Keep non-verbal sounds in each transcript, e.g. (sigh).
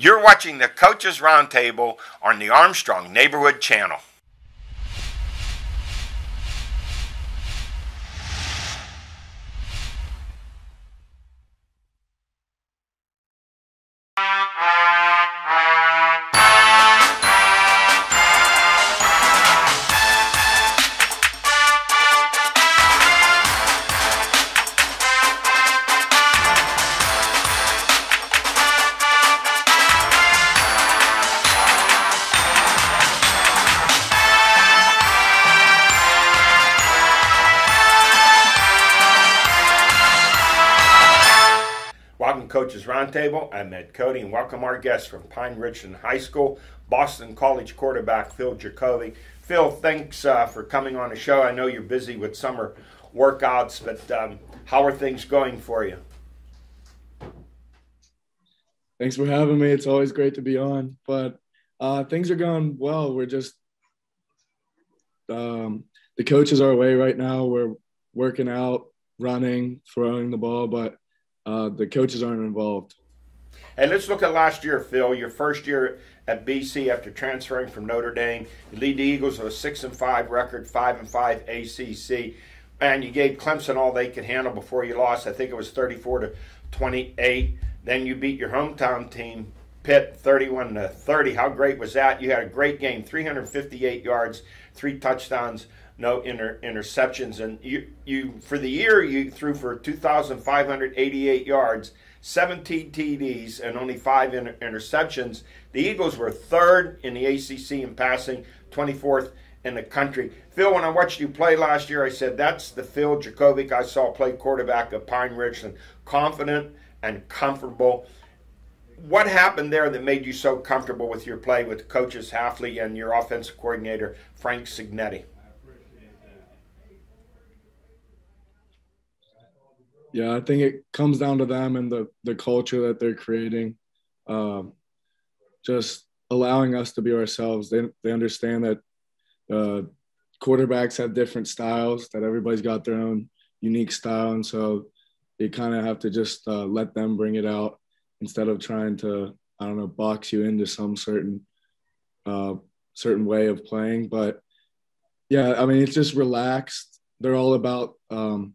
You're watching the Coaches Roundtable on the Armstrong Neighborhood Channel. Roundtable. I'm Ed Codi, and welcome our guests from Pine Richland High School, Boston College quarterback Phil Jurkovec. Phil, thanks uh, for coming on the show. I know you're busy with summer workouts, but um, how are things going for you? Thanks for having me. It's always great to be on, but uh, things are going well. We're just um, the coaches are away right now. We're working out, running, throwing the ball, but uh, the coaches aren't involved. And let's look at last year, Phil. Your first year at BC after transferring from Notre Dame. You lead the Eagles with a six and five record, five and five ACC, and you gave Clemson all they could handle before you lost. I think it was thirty-four to twenty-eight. Then you beat your hometown team, Pitt, thirty-one to thirty. How great was that? You had a great game, three hundred fifty-eight yards, three touchdowns no inter- interceptions. And you, you for the year you threw for 2,588 yards, 17 TDs, and only five inter- interceptions. The Eagles were third in the ACC in passing, 24th in the country. Phil, when I watched you play last year, I said that's the Phil Jurkovec I saw play quarterback at Pine Richland, confident and comfortable. What happened there that made you so comfortable with your play with coaches Hafley and your offensive coordinator Frank Cignetti? Yeah, I think it comes down to them and the the culture that they're creating. Um, just allowing us to be ourselves. They they understand that uh, quarterbacks have different styles. That everybody's got their own unique style, and so you kind of have to just uh, let them bring it out instead of trying to I don't know box you into some certain uh, certain way of playing. But yeah, I mean it's just relaxed. They're all about um,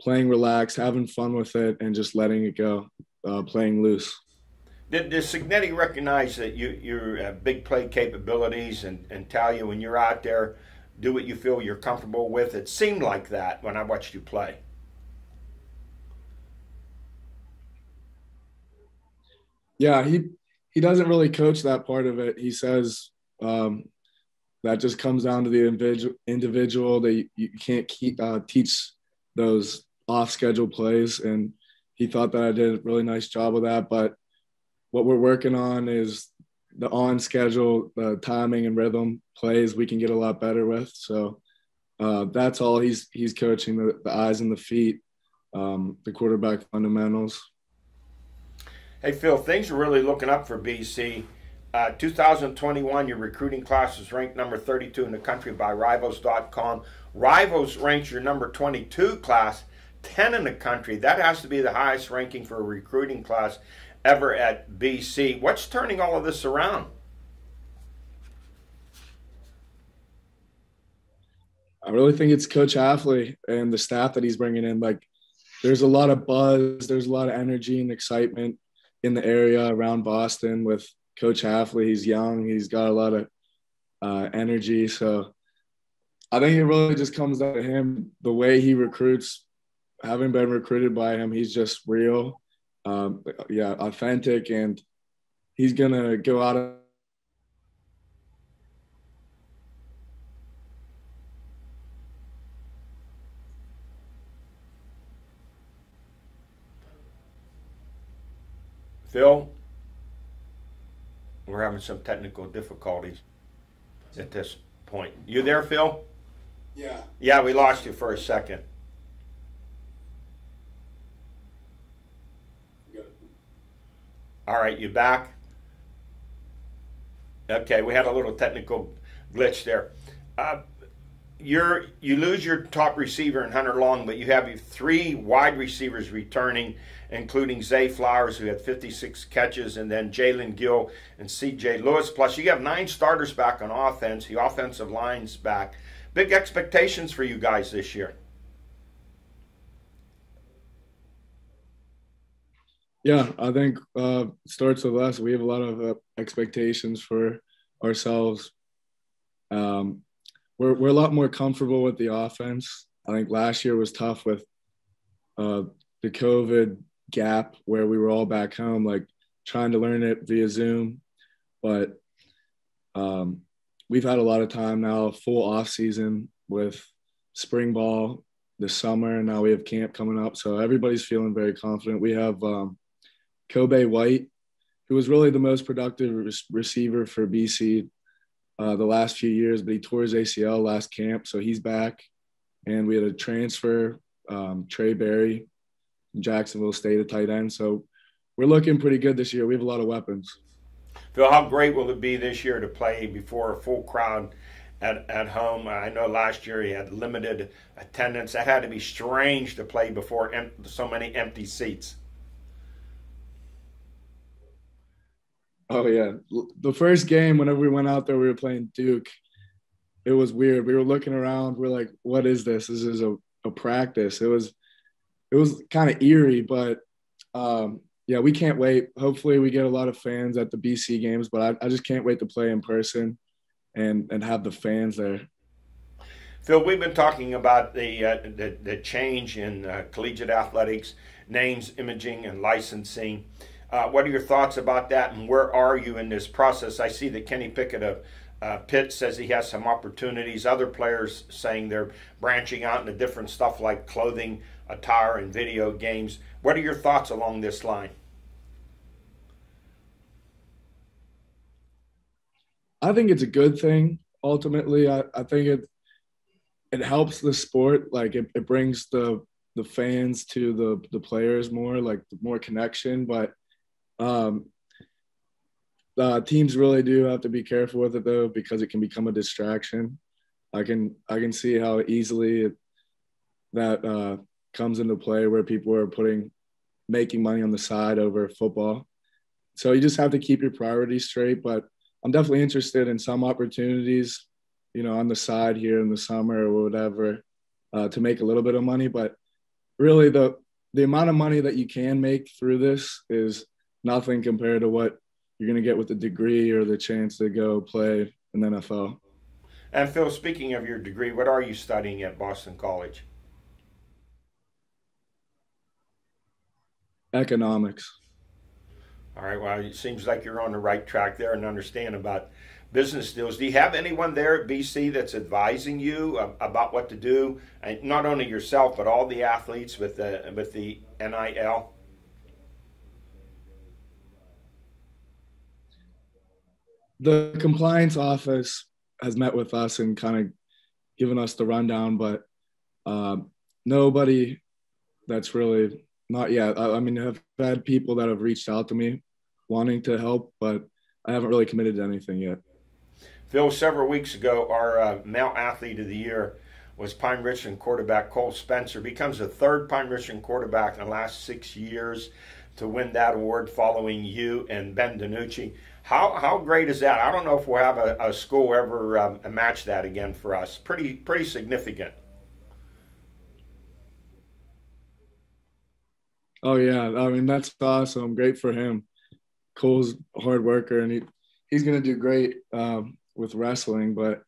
playing relaxed, having fun with it, and just letting it go, uh, playing loose. Did, did Cignetti recognize that you you have big play capabilities and, and tell you when you're out there, do what you feel you're comfortable with? It seemed like that when I watched you play. Yeah, he he doesn't really coach that part of it. He says um, that just comes down to the individual. Individual that you, you can't keep, uh, teach those off schedule plays. And he thought that I did a really nice job of that. But what we're working on is the on schedule, the timing and rhythm plays we can get a lot better with. So uh, that's all he's he's coaching the, the eyes and the feet, um, the quarterback fundamentals. Hey Phil, things are really looking up for BC. Uh, 2021, your recruiting class is ranked number 32 in the country by Rivals.com. Rivals ranks your number 22 class 10 in the country. That has to be the highest ranking for a recruiting class ever at BC. What's turning all of this around? I really think it's Coach Hafley and the staff that he's bringing in. Like, there's a lot of buzz, there's a lot of energy and excitement in the area around Boston with Coach Hafley. He's young, he's got a lot of uh, energy. So I think it really just comes down to him, the way he recruits having been recruited by him, he's just real, um, yeah, authentic, and he's gonna go out of Phil, we're having some technical difficulties at this point. You there, Phil? Yeah. Yeah, we lost you for a second. All right, you back? Okay, we had a little technical glitch there. Uh, you're you lose your top receiver in Hunter Long, but you have three wide receivers returning, including Zay Flowers, who had 56 catches, and then Jalen Gill and C.J. Lewis. Plus, you have nine starters back on offense. The offensive line's back. Big expectations for you guys this year. Yeah, I think uh, starts with us. We have a lot of uh, expectations for ourselves. Um, we're we're a lot more comfortable with the offense. I think last year was tough with uh, the COVID gap where we were all back home, like trying to learn it via Zoom. But um, we've had a lot of time now, full off season with spring ball this summer, and now we have camp coming up. So everybody's feeling very confident. We have um, Kobay White, who was really the most productive re- receiver for BC uh, the last few years, but he tore his ACL last camp, so he's back. And we had a transfer, um, Trae Barry, Jacksonville State, a tight end. So we're looking pretty good this year. We have a lot of weapons. Phil, how great will it be this year to play before a full crowd at, at home? I know last year he had limited attendance. That had to be strange to play before em- so many empty seats. Oh yeah, the first game whenever we went out there, we were playing Duke. It was weird. We were looking around. We're like, "What is this? This is a, a practice." It was, it was kind of eerie, but um, yeah, we can't wait. Hopefully, we get a lot of fans at the BC games, but I, I just can't wait to play in person and and have the fans there. Phil, we've been talking about the uh, the, the, change in uh, collegiate athletics, names, imaging, and licensing. Uh, what are your thoughts about that, and where are you in this process? I see that Kenny Pickett of uh, Pitt says he has some opportunities. Other players saying they're branching out into different stuff like clothing, attire, and video games. What are your thoughts along this line? I think it's a good thing. Ultimately, I, I think it it helps the sport. Like it, it brings the the fans to the the players more, like more connection. But um, uh, teams really do have to be careful with it though, because it can become a distraction. I can I can see how easily it, that uh, comes into play where people are putting making money on the side over football. So you just have to keep your priorities straight. But I'm definitely interested in some opportunities, you know, on the side here in the summer or whatever, uh, to make a little bit of money. But really, the the amount of money that you can make through this is nothing compared to what you're going to get with the degree or the chance to go play in the NFL. And Phil, speaking of your degree, what are you studying at Boston College? Economics. All right. Well, it seems like you're on the right track there and understand about business deals. Do you have anyone there at BC that's advising you about what to do, and not only yourself but all the athletes with the with the NIL? The compliance office has met with us and kind of given us the rundown, but um, nobody that's really not yet. I, I, mean, I've had people that have reached out to me wanting to help, but I haven't really committed to anything yet. Phil, several weeks ago, our uh, male athlete of the year was Pine Richland quarterback Cole Spencer. Becomes the third Pine Richland quarterback in the last six years to win that award, following you and Ben DiNucci. How how great is that? I don't know if we'll have a, a school ever um, match that again for us. Pretty pretty significant. Oh yeah, I mean that's awesome. Great for him. Cole's hard worker, and he he's gonna do great um, with wrestling. But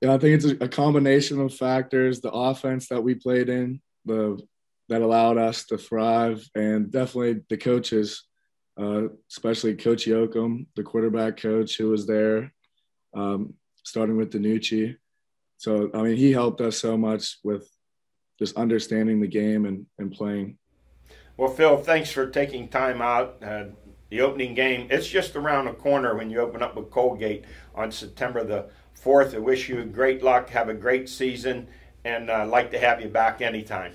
yeah, I think it's a, a combination of factors: the offense that we played in, the that allowed us to thrive, and definitely the coaches uh, especially Coach Yoakum, the quarterback coach who was there, um, starting with DiNucci. So, I mean, he helped us so much with just understanding the game and, and playing. Well, Phil, thanks for taking time out. Uh, the opening game, it's just around the corner when you open up with Colgate on September the 4th. I wish you great luck, have a great season, and I'd uh, like to have you back anytime.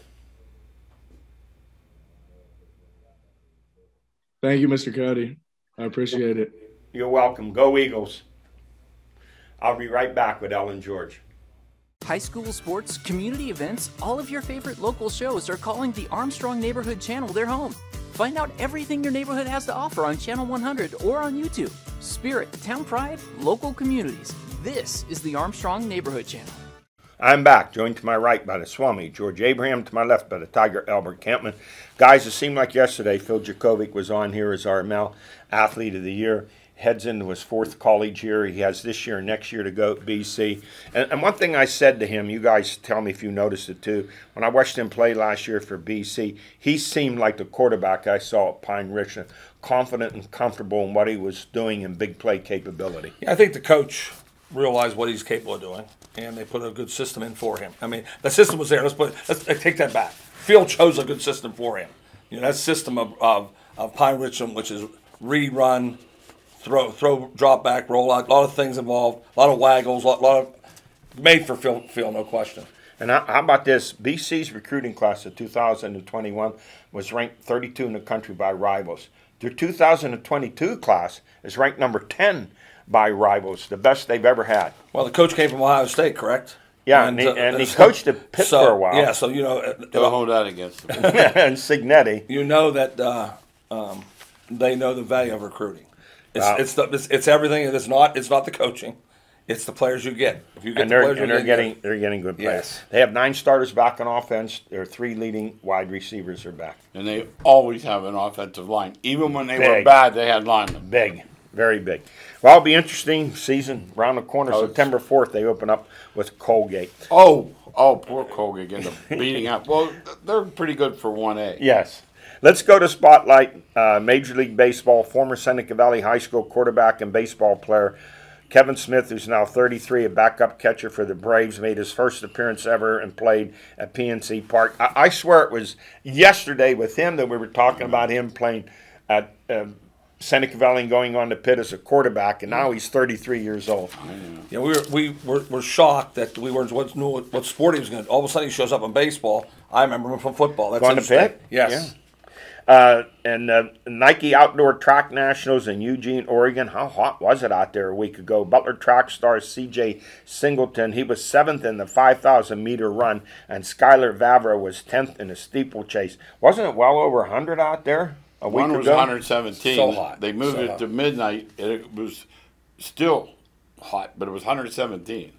Thank you, Mr. Codi. I appreciate it. You're welcome. Go Eagles. I'll be right back with Ellen George. High school sports, community events, all of your favorite local shows are calling the Armstrong Neighborhood Channel their home. Find out everything your neighborhood has to offer on Channel 100 or on YouTube. Spirit, Town Pride, local communities. This is the Armstrong Neighborhood Channel. I'm back, joined to my right by the Swami, George Abraham, to my left by the Tiger, Albert Campman. Guys, it seemed like yesterday Phil Jurkovec was on here as our Male Athlete of the Year. Heads into his fourth college year. He has this year and next year to go at BC. And, and one thing I said to him, you guys tell me if you noticed it too, when I watched him play last year for BC, he seemed like the quarterback I saw at Pine Ridge, confident and comfortable in what he was doing in big play capability. Yeah, I think the coach realized what he's capable of doing, and they put a good system in for him. I mean, the system was there. Let's put let's take that back. Field chose a good system for him. You know, that system of, of, of Pine Richland, which is rerun, throw, throw, drop back, roll out, a lot of things involved, a lot of waggles, a lot, lot of made for Phil, Phil, no question. And how about this? BC's recruiting class of 2021 was ranked 32 in the country by rivals. Their 2022 class is ranked number 10 by rivals, the best they've ever had. Well, the coach came from Ohio State, correct? Yeah, and, he, uh, and he so- coached at Pitt so, for a while. Yeah, so you know, uh, Don't hold that against them. (laughs) and Cignetti. you know that uh, um, they know the value of recruiting. It's, Wow. it's, the, it's it's everything. It's not it's not the coaching. It's the players you get. If you get And they're, players and they're get, getting they're getting good players. Yes. They have nine starters back on offense. Their three leading wide receivers are back. And they always have an offensive line. Even when they were bad, they had linemen. Big, very big. Well, it'll be interesting season around the corner. Oh, September fourth, they open up with Colgate. Oh, oh, poor Colgate getting (laughs) beating up. Well, they're pretty good for 1A. Yes. Let's go to Spotlight. Uh, Major League Baseball, former Seneca Valley High School quarterback and baseball player Kevin Smith, who's now 33, a backup catcher for the Braves, made his first appearance ever and played at PNC Park. I, I swear it was yesterday with him that we were talking about him playing at um, Seneca Valley and going on to Pitt as a quarterback, and now he's 33 years old. Yeah, we were we were, were shocked that we weren't what knew what, what sport he was going to. All of a sudden, he shows up in baseball. I remember him from football. That's Going to interesting. Pitt? Yes. Uh, and uh, Nike Outdoor Track Nationals in Eugene, Oregon. How hot was it out there a week ago? Butler track star C.J. Singleton, he was seventh in the 5,000 meter run, and Skylar Vavra was 10th in the steeplechase. Wasn't it well over 100 out there a week One was ago? 117. So hot. They moved So it hot. to midnight, and it was still hot, but it was 117.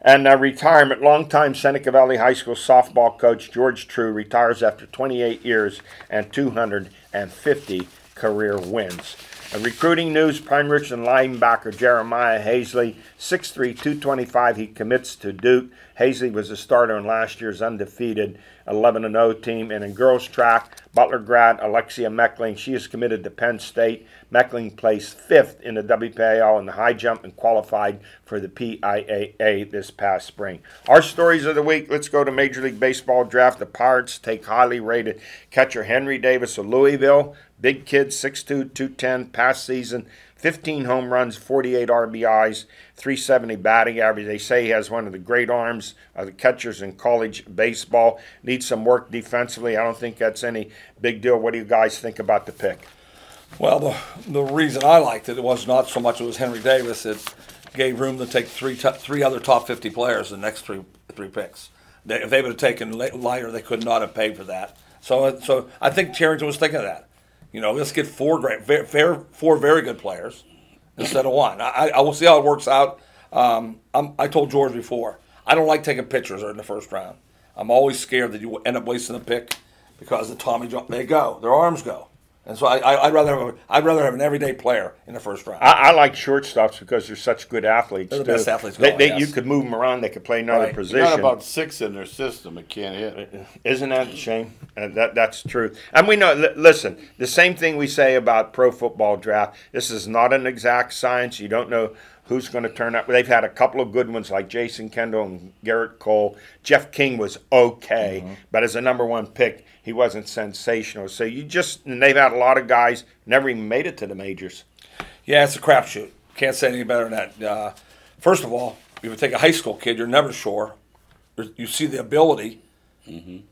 And uh, retirement, longtime Seneca Valley High School softball coach George True retires after 28 years and 250 career wins. Uh, recruiting news, Pine Richland linebacker Jeremiah Hazley, 6'3", 225, he commits to Duke. Hazley was a starter in last year's undefeated 11-0 team. And in girls track, Butler grad Alexia Meckling, she is committed to Penn State. Meckling placed fifth in the WPIAL in the high jump and qualified for the PIAA this past spring. Our stories of the week, let's go to Major League Baseball draft. The Pirates take highly rated catcher Henry Davis of Louisville. Big kid, 6'2", 210, past season, 15 home runs, 48 RBIs, 370 batting average. They say he has one of the great arms of the catchers in college baseball. Needs some work defensively. I don't think that's any big deal. What do you guys think about the pick? Well, the the reason I liked it, it was not so much it was Henry Davis. It gave room to take three to, three other top fifty players the next three three picks. They, if they would have taken li- lighter, they could not have paid for that. So so I think Cherington was thinking of that. You know, let's get four great, very, four very good players instead of one. I, I will see how it works out. Um, I told George before, I don't like taking pitchers in the first round. I'm always scared that you end up wasting a pick because the Tommy John they go, their arms go, and so I, I, I'd rather have a, I'd rather have an everyday player in the first round. I, I like shortstops because they're such good athletes. They're the too. best athletes They, going, they, yes. You could move them around. They could play another Right. They position. got about six in their system It can't hit. Isn't that a shame? Uh, that that's true. And we know. L- listen, the same thing we say about pro football draft. This is not an exact science. You don't know who's going to turn up. They've had a couple of good ones like Jason Kendall and Gerrit Cole. Jeff King was okay, Mm-hmm. but as a number one pick, he wasn't sensational. So you just and they've had a lot of guys never even made it to the majors. Yeah, it's a crapshoot. Can't say any better than that. Uh, first of all, if you take a high school kid, you're never sure. You see the ability,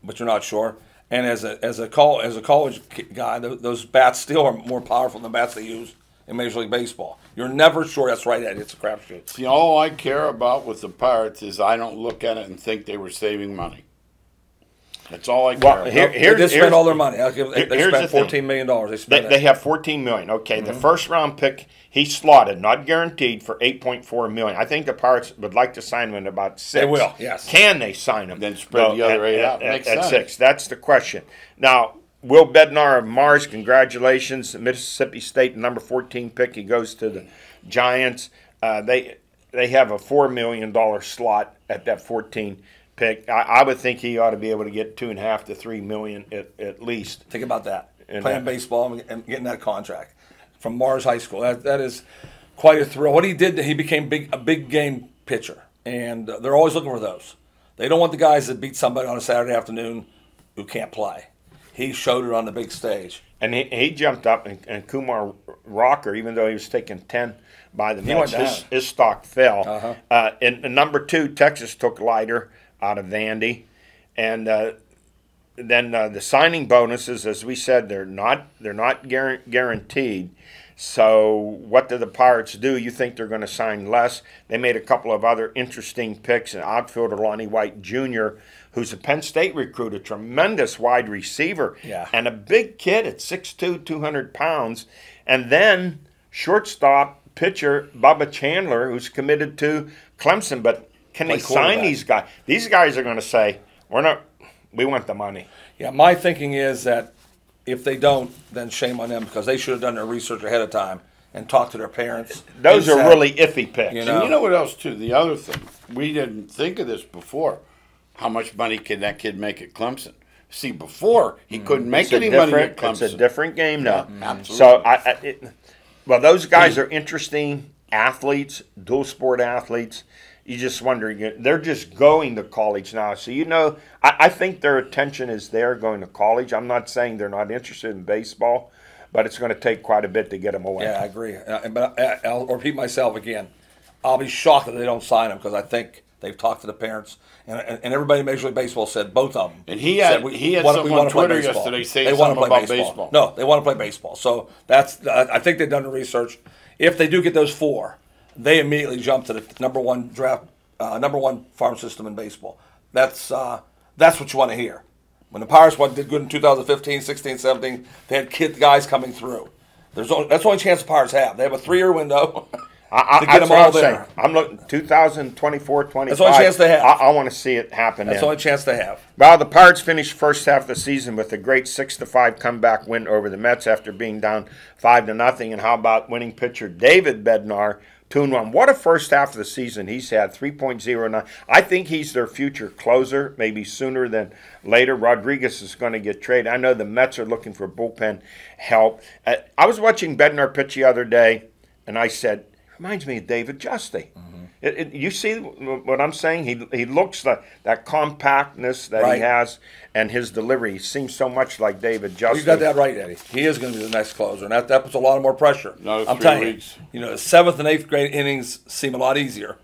but you're not sure. And as a as a call as a college guy, th- those bats still are more powerful than the bats they use in Major League Baseball. You're never sure. That's right, Eddie. It's a crapshoot. See, all I care about with the Pirates is I don't look at it and think they were saving money. That's all I care Well, about. here- They here's- did spend all their money. I'll give- They, they the spent fourteen million dollars. They They, spent. they it. have 14 million. Okay, Mm-hmm. the first round pick he slotted, not guaranteed, for 8.4 million. I think the Pirates would like to sign him in about six. They will, yes. Can they sign him? Then spread the other at, eight at- out. at- Makes at sense. six. That's the question. Now, Will Bednar of Mars, congratulations, Mississippi State number 14 pick. He goes to the Giants. Uh, they they have a four million dollar slot at that 14 pick. I, I would think he ought to be able to get two and a half to three million at, at least. Think about that. And Playing that- baseball and- and getting that contract from Mars High School. That that is quite a thrill. What he did, he became big a big game pitcher, and uh, they're always looking for those. They don't want the guys that beat somebody on a Saturday afternoon who can't play. He showed it on the big stage. And he, he jumped up, and, and Kumar Rocker, even though he was taking 10 by the Mets, his, his stock fell. Uh-huh. Uh, and, and number two, Texas took Leiter out of Vandy. And uh, then uh, the signing bonuses, as we said, they're not they're not guar- guaranteed. So what do the Pirates do? You think they're going to sign less? They made a couple of other interesting picks. An outfielder, Lonnie White Jr., who's a Penn State recruit, a tremendous wide receiver, Yeah. and a big kid at 6'2", 200 pounds. And then shortstop pitcher Bubba Chandler, who's committed to Clemson. But can Play they sign these guys? These guys are going to say, "We're not. We want the money." Yeah, my thinking is that if they don't, then shame on them because they should have done their research ahead of time and talked to their parents. Those are said- really iffy picks. You And know. you know what else too? The other thing we didn't think of this before. How much money can that kid make at Clemson? See, before he couldn't make Mm. It's any money at. Clemson. It's a different game now. Yeah, absolutely. So I, I it, well, those guys are interesting athletes, dual sport athletes. You just wonder, they're just going to college now. So you know, I, I think their attention is there going to college. I'm not saying they're not interested in baseball, but it's going to take quite a bit to get them away. Yeah, I agree. Uh, but I, I'll repeat myself again. I'll be shocked if they don't sign him because I think they've talked to the parents and, and, and everybody in Major League Baseball said both of them. And he said, had- he had wanna- something on play Twitter baseball. yesterday saying they wanna play about baseball. No, they want to play baseball. So that's I I think they've done the research. If they do get those four, they immediately jump to the number one draft, uh, number one farm system in baseball. That's uh, that's what you want to hear. When the Pirates did good in 2015, 16, 17, they had kid guys coming through. There's only, that's the only chance the Pirates have. They have a three-year window (laughs) I, I, that's them what all I'm saying. there. I'm looking 2024, 25. That's the only chance they have. I, I want to see it happen. That's then. the only chance they have. Well, the Pirates finished first half of the season with a great six to five comeback win over the Mets after being down five to nothing. And how about winning pitcher David Bednar, one? What a first half of the season he's had, three point zero nine. I think he's their future closer, maybe sooner than later. Rodriguez is going to get traded. I know the Mets are looking for bullpen help. Uh, I was watching Bednar pitch the other day, and I said, reminds me of David Giusti. It, it, you see what I'm saying? He he looks like that compactness that Right. he has, and his delivery seems so much like David Giusti. You got that right, Eddie. He is going to be the next closer, and that, that puts a lot more pressure. Another I'm telling weeks. you, you know, the seventh and eighth grade innings seem a lot easier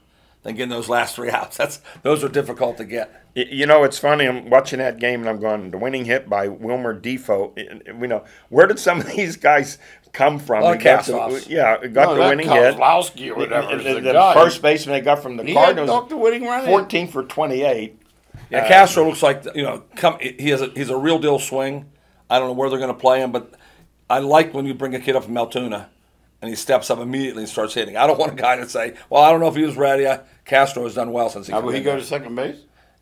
than getting those last three (laughs) outs. That's those are difficult to get. You know, it's funny. I'm watching that game and I'm going, the winning hit by Wilmer Difo. And, and We know where did some of (laughs) these guys come from? A lot got the- cast-offs. yeah, got No, the winning hit. Kozlowski or whatever is The, the the guy. first baseman they got from the He had Cardinals, knocked the winning run in. 14 for 28. Yeah, uh, Castro looks like you know, come he has a, he's a real deal swing. I don't know where they're going to play him, but I like when you bring a kid up from Altoona and he steps up immediately and starts hitting. I don't want a guy to say, "Well, I don't know if he was ready." I, Castro has done well since he. Now, came will he in go there. to second base?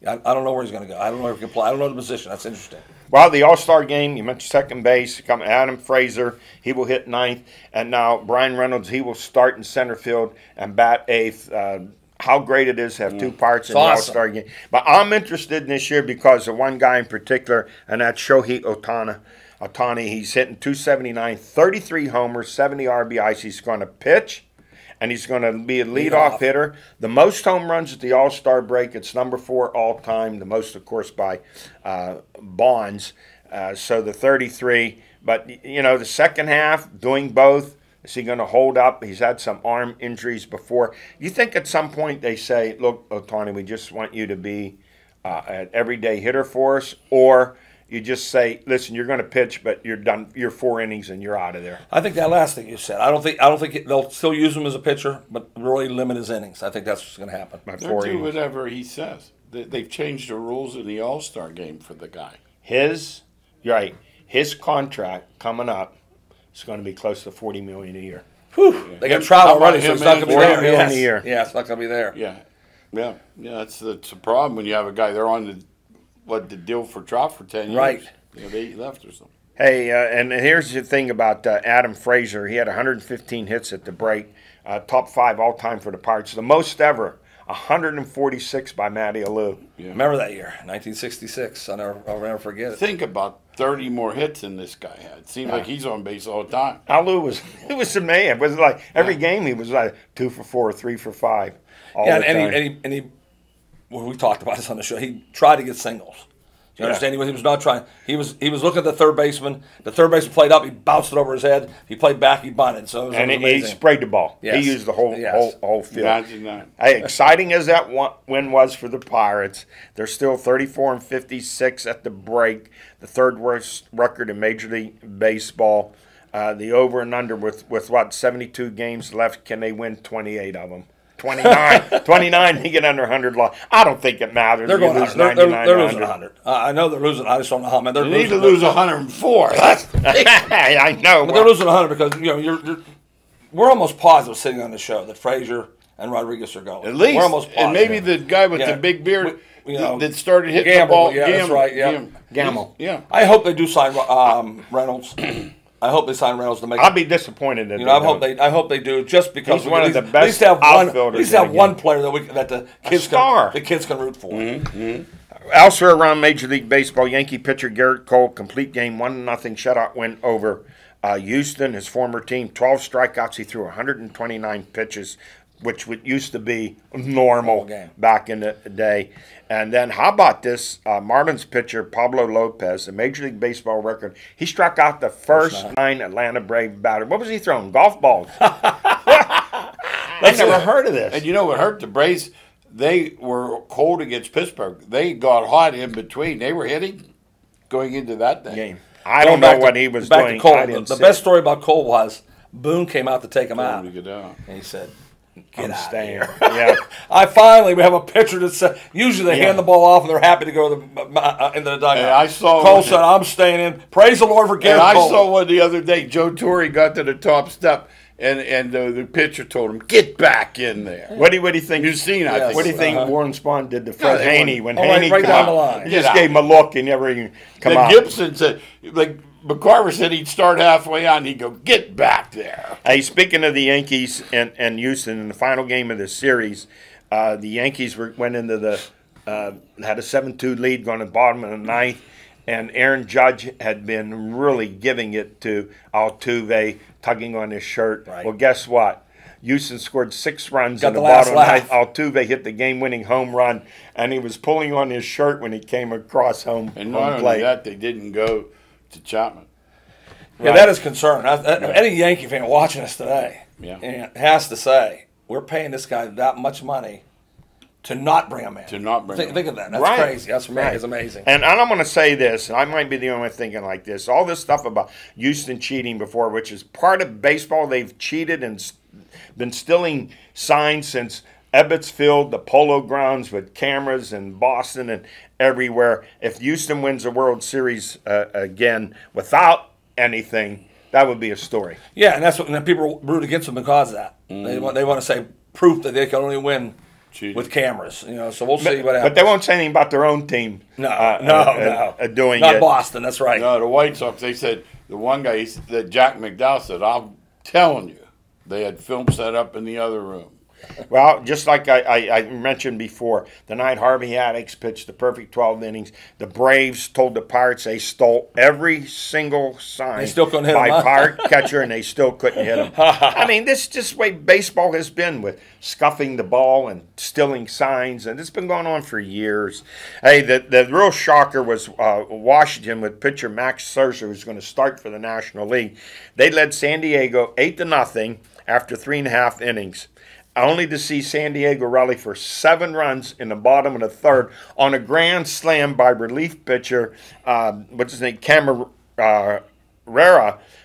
I, I don't know where he's going to go. I don't know if he can play. I don't know the position. That's interesting. Well, the All Star game, you mentioned second base. Come Adam Frazier, he will hit ninth, and now Bryan Reynolds, he will start in center field and bat eighth. Uh, how great it is to have two parts in the All Star game. But I'm interested in this year because of one guy in particular, and that's Shohei Otana. Otani, he's hitting 279, 33 homers, 70 RBIs. He's going to pitch, and he's going to be a leadoff off. hitter. The most home runs at the All Star break. It's number four all time. The most, of course, by uh, Bonds. Uh, so the 33. But you know, the second half, doing both. Is he going to hold up? He's had some arm injuries before. You think at some point they say, "Look, Otani, we just want you to be uh, an everyday hitter for us," or you just say, "Listen, you're going to pitch, but you're done. You're four innings and you're out of there." I think that last thing you said. I don't think I don't think they'll still use him as a pitcher, but really limit his innings. I think that's what's going to happen. By They'll four do whatever he says. They, they've changed the rules in the All Star game for the guy. His, you're right. His contract coming up is going to be close to forty million a year. They got Him- travel how already, so it's not going to be and there. Forty million Yes. a year. Yeah, it's not going to be there. Yeah, yeah, yeah. That's that's a problem when you have a guy. They're on the what the deal for Trout for ten years. Right. You know, they left or something. Hey, uh, and here's the thing about uh, Adam Frazier. He had 115 hits at the break, uh, top five all time for the Pirates, the most ever. 146 by Matty Alou. Remember that year, 1966. I'll never, I'll never forget it. Think about thirty more hits than this guy had. It Seems like he's on base all the time. Alou was (laughs) it was a man. It was like every game he was like two for four, three for five. All Yeah, the and, and, time. he, and, he, and he, well, we talked about this on the show. He tried to get singles. You understand? He was, he was not trying. He was he was looking at the third baseman. The third baseman played up. He bounced it over his head. He played back. He bunted. So it was, and it he, was he sprayed the ball. Yes. He used the whole Yes. whole whole field. Imagine that. Hey, exciting as that win was for the Pirates, they're still 34 and 56 at the break, the third worst record in Major League Baseball. Uh, the over and under with, with what 72 games left, can they win 28 of them? 29, (laughs) 29 to get under 100 loss. I don't think it matters. They're going. lose 100. They're, they're, they're to losing 100. Uh, I know they're losing. I just don't know how many. They're They need to lose 104. That's (laughs) I know. But they're losing 100 because you know you're, you're. We're almost positive sitting on the show that Frazier and Rodriguez are going. at least. we're almost and maybe the guy with Yeah. the big beard We- you know, that started hitting Gamel, the ball. yeah, that's right, yeah. Gam- Gamel. Yeah. I hope they do sign um, Reynolds. (clears throat) I hope they sign Reynolds to make. I'll be disappointed if You know, I hope don't. they. I hope they do just because He's one of the least- best At least have one. At least have one game. player that we that the kids star. can the kids can root for. Elsewhere around Major League Baseball, Yankee pitcher Gerrit Cole complete game one nothing shutout win over uh, Houston, his former team. Twelve strikeouts. He threw 129 pitches, which would, used to be normal game. back in the day. And then how about this uh, Marlins pitcher Pablo Lopez, a Major League Baseball record? He struck out the first nine Atlanta Brave batter. What was he throwing? Golf balls. (laughs) I never heard of this. And you know what hurt the Braves? They were cold against Pittsburgh. They got hot in between. They were hitting going into that thing. game. I Going don't know back to- what he was back doing. To Cole, the the best story about Cole was Boone came out to take him out, Time to get out. and he said, "Get I'm out of staying. here." (laughs) Yeah. I finally we have a pitcher that said usually they Yeah. hand the ball off and they're happy to go to the, uh, into the dugout. Hey, I saw Cole said, "I'm staying in." Praise the Lord for And I Cole. saw one the other day. Joe Torre got to the top step, and and uh, the pitcher told him, "Get back in there." What do you what do you think? You've seen, I Yes. think. What do you think Uh-huh. Warren Spahn did to Fred they Haney when Oh, Haney right come down out? the line. He just out. gave him a look and never even come Then out. Gibson said, like McCarver said, he'd start halfway on. He'd go, "Get back there." Hey, speaking of the Yankees and, and Houston in the final game of this series, uh, the Yankees were, went into the uh, had a seven-two lead going to the bottom of the ninth, and Aaron Judge had been really giving it to Altuve, tugging on his shirt. Right. Well, guess what? Houston scored six runs Got in the, the bottom of the ninth. laugh. Altuve hit the game-winning home run, and he was pulling on his shirt when he came across home, And home not only plate. that, they didn't go to Chapman. Yeah, that is concern. I- I- Any Yankee fan watching us today Yeah. has to say we're paying this guy that much money to not bring him in. To not bring think, him think of that. That's Right. crazy. That's ama- Right. it's amazing. And I'm going to say this, and I might be the only one thinking like this. All this stuff about Houston cheating before, which is part of baseball, they've cheated and been stealing signs since Ebbets Field, the Polo Grounds with cameras in Boston and everywhere. If Houston wins the World Series uh, again without anything, that would be a story. Yeah, and that's what and then people root against them because of that. They want they want to say proof that they can only win Cheating. with cameras. You know, so we'll see what happens. But they won't say anything about their own team. No, uh, no, uh, no. uh, uh, doing not it. Boston. That's right. No, the White Sox. They said the one guy, he, said- that Jack McDowell said, "I'm telling you, they had film set up in the other room." Well, just like I, I, I mentioned before, the night Harvey Haddix pitched the perfect 12 innings, the Braves told the Pirates they stole every single sign They still couldn't hit by 'em, huh? Pirate catcher, and they still couldn't hit him. (laughs) I mean, this is just the way baseball has been with scuffing the ball and stealing signs, and it's been going on for years. Hey, the, the real shocker was uh, Washington with pitcher Max Scherzer, who's going to start for the National League. They led San Diego 8 to nothing after three and a half innings. Only to see San Diego rally for seven runs in the bottom of the third on a grand slam by relief pitcher, uh, what's his name, Camarena,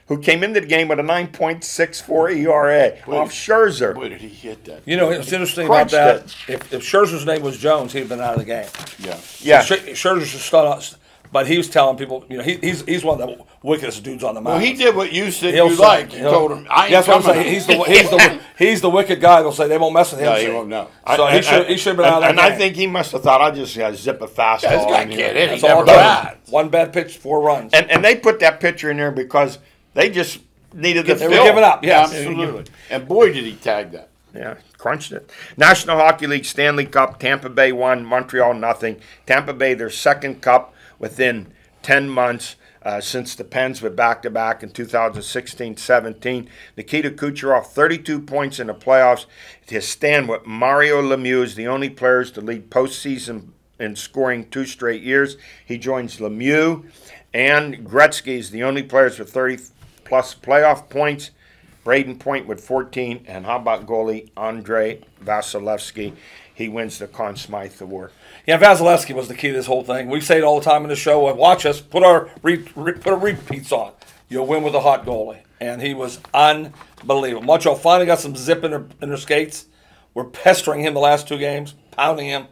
who came into the game with a 9.64 ERA off Scherzer. Boy, did he hit that? You know, it's interesting about that. it. If, if Scherzer's name was Jones, he'd have been out of the game. Yeah. Yeah. So Scher- Scherzer's just started, but he was telling people, you know, he, he's he's one of the wickedest dudes on the mound. Well, he did what you said He'll you say- like. You he'll- told him, I ain't That's what I'm saying. He's the he's the (laughs) he's the wicked guy. They'll say they won't mess with him. No, he won't know. So he And- should he should have been out of that And I game. think he must have thought I just uh, zip a fastball. Yeah, this guy in can't here." hit. That's all never it does. bad. One bad pitch, four runs. And and they put that pitcher in there because they just needed the They were fill. giving up. Yes. Absolutely. And boy, did he tag that. Yeah, crunched it. National Hockey League Stanley Cup. Tampa Bay won. Montreal nothing. Tampa Bay their second cup within ten months. Uh, since the Pens were back to back in 2016-17, Nikita Kucherov 32 points in the playoffs to stand with Mario Lemieux the only players to lead postseason in scoring two straight years. He joins Lemieux and Gretzky is the only players with 30 plus playoff points. Brayden Point with 14, and how about goalie Andrei Vasilevskiy? He wins the Conn Smythe Award. Yeah, Vasilevskiy was the key to this whole thing. We say it all the time in the show. uh, Watch us. Put our re, re, put a repeats on. You'll win with a hot goalie, and he was unbelievable. Montreal finally got some zip in their, in their skates. We're pestering him the last two games, pounding him.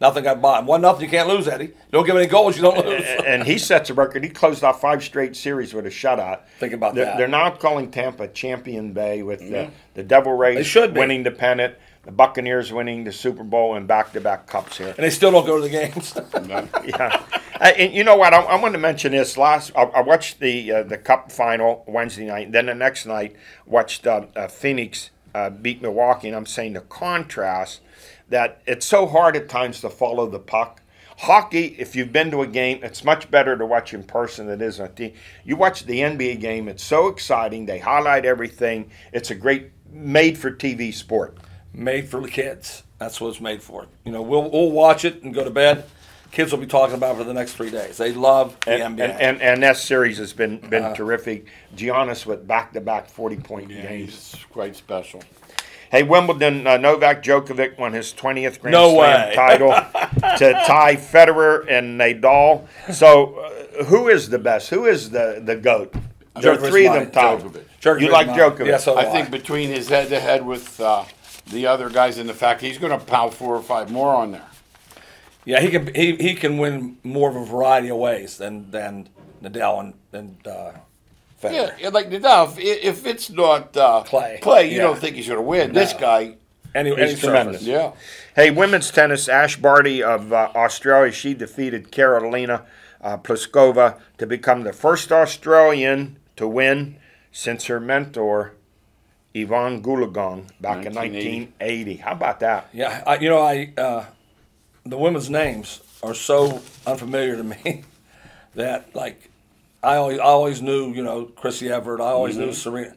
Nothing got by him. One nothing. You can't lose, Eddie. You don't give any goals, you don't lose. and he (laughs) sets a record. He closed off five straight series with a shutout. Think about they're, that. They're now calling Tampa Champion Bay with the, the Devil Rays They should be. winning the pennant, the Buccaneers winning the Super Bowl, and back-to-back cups here. and they still don't go to the games. (laughs) yeah. And you know what? I, I want to mention this. Last, I, I watched the uh, the Cup final Wednesday night. Then the next night, watched uh, uh, Phoenix uh, beat Milwaukee. And I'm saying the contrast that it's so hard at times to follow the puck. Hockey, if you've been to a game, it's much better to watch in person than it is on TV. You watch the NBA game; it's so exciting. They highlight everything. It's a great made for TV sport. Made for the kids. That's what it's made for. You know, we'll we'll watch it and go to bed. Kids will be talking about it for the next three days. They love the And, NBA. and, and, and that series has been been terrific. Giannis with back to back 40 point games. He's quite special. Hey, Wimbledon, uh, Novak Djokovic won his 20th Grand No Slam way. title (laughs) to tie Federer and Nadal. So, uh, who is the best? Who is the, the GOAT? There are three of them tied. Djokovic. Djokovic's You like mine. Djokovic? Yes, so do I think between his head to head with uh, the other guys and the fact he's going to pound four or five more on there. Yeah, he can he, he can win more of a variety of ways than than Nadal and, and uh, Yeah, Federer. yeah, like Nadal, if, if it's not uh, Clay. Clay, you Yeah. don't think he's going to win. This guy, Any, any He's tremendous. yeah. Hey, women's tennis, Ash Barty of uh, Australia, she defeated Karolina uh, Pliskova to become the first Australian to win since her mentor, Evonne Goolagong, back in 1980. 1980. How about that? Yeah, I, you know, I uh, the women's names are so unfamiliar to me (laughs) that like I always I always knew you know Chrissy Everett. I always Mm-hmm. knew Serena.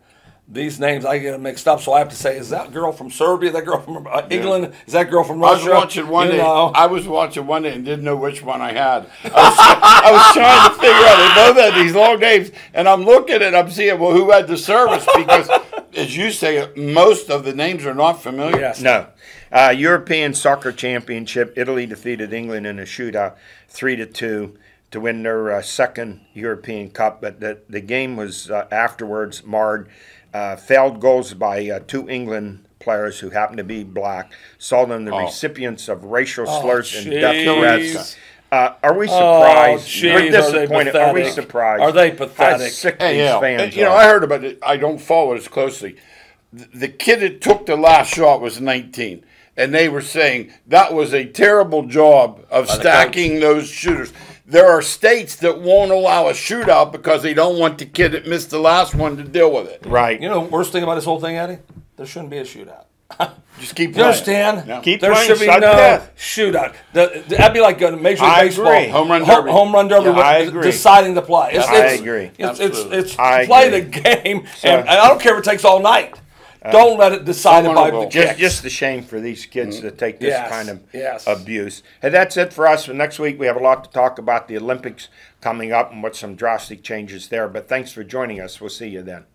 These names I get them mixed up, so I have to say, is that girl from Serbia? That girl from uh, England? Is that girl from Russia? I was Russia? watching one You day. know. I was watching one day and didn't know which one I had. (laughs) I was, I was trying to figure out. They both had these long names, and I'm looking and I'm seeing well who had the service because, as you say, most of the names are not familiar. yes. No. Uh, European Soccer Championship, Italy defeated England in a shootout, 3 to 2, to win their uh, second European Cup. But the, the game was uh, afterwards marred. Uh, failed goals by uh, two England players who happened to be black, saw them the Oh. recipients of racial slurs and death threats. Uh, are we Oh, surprised? jeez, We're they disappointed. Are we pathetic? surprised? Are they How sick Hey, these yeah. fans you know. I heard about it. I don't follow it as closely. The, the kid that took the last shot was 19, and they were saying that was a terrible job of stacking those shooters. There are states that won't allow a shootout because they don't want the kid that missed the last one to deal with it. right. You know, worst thing about this whole thing, Eddie, there shouldn't be a shootout. (laughs) Just keep You playing. understand? Yeah. Keep there playing should be side no path. shootout. The, the- that'd be like a Major League I Baseball agree. Home run derby. home run derby. Yeah, I agree. Deciding the play. It's, I it's, agree. It's, it's, it's I play agree. the game, and, and I don't care if it takes all night. Uh, don't let it decide it by will- the Just, just a shame for these kids mm-hmm. to take this Yes, kind of yes. abuse. And that's it for us. For next week, we have a lot to talk about the Olympics coming up and what some drastic changes there. But thanks for joining us. We'll see you then.